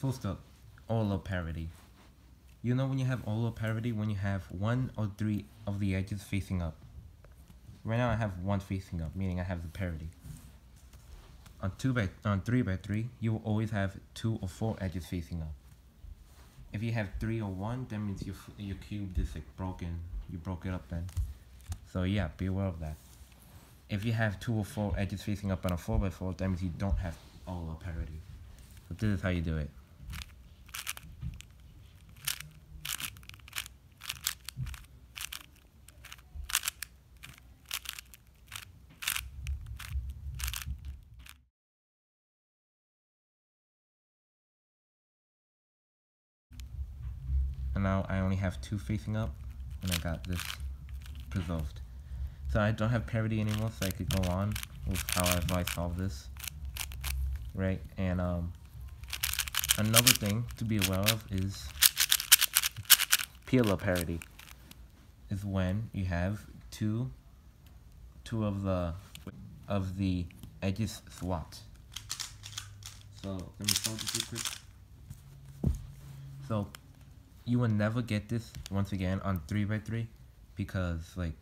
First up, OLL parity. You know when you have OLL parity when you have one or three of the edges facing up. Right now I have one facing up, meaning I have the parity. On two by on three by three, you will always have two or four edges facing up. If you have three or one, that means your your cube is like broken. You broke it up then. So yeah, be aware of that. If you have two or four edges facing up on a four by four, that means you don't have OLL parity. So this is how you do it. Now I only have two facing up and I got this preserved. So I don't have parity anymore so I could go on with however I solve this. Right, and um, another thing to be aware of is PLL parity is when you have two two of the of the edges swapped. So let me solve this real quick. So you will never get this once again on 3x3 because like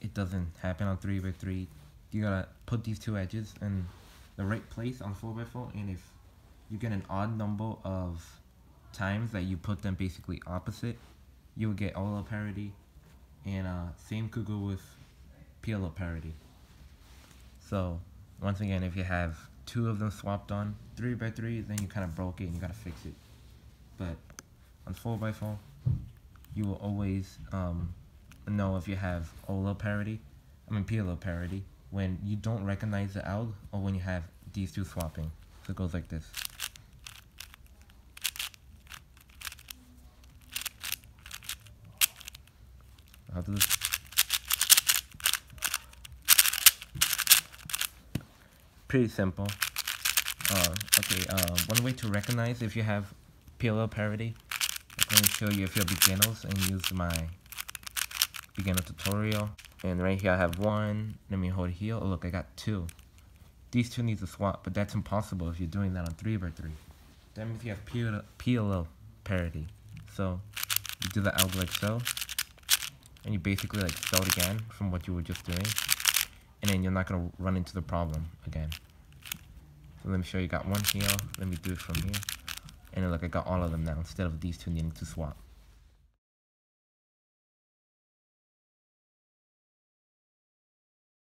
it doesn't happen on 3x3 you gotta put these two edges in the right place on 4x4 and if you get an odd number of times that you put them basically opposite you'll get OLL parity. And uh, same could go with PLL parity. So once again if you have two of them swapped on 3x3 then you kind of broke it and you gotta fix it. But on 4x4, you will always um, know if you have OLL parity, I mean PLL parity, when you don't recognize the alg or when you have these two swapping. So it goes like this. I'll do this. Pretty simple. Uh, okay, uh, one way to recognize if you have PLL parity let me show you if you're beginners and use my beginner tutorial. And right here I have one. Let me hold here. Oh look, I got two. These two need to swap, but that's impossible if you're doing that on 3 by 3 That means you have PLL parity. So you do the alg like so. And you basically like start again from what you were just doing. And then you're not going to run into the problem again. So let me show you, got one here. Let me do it from here. And look, I got all of them now instead of these two needing to swap.